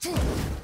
Two.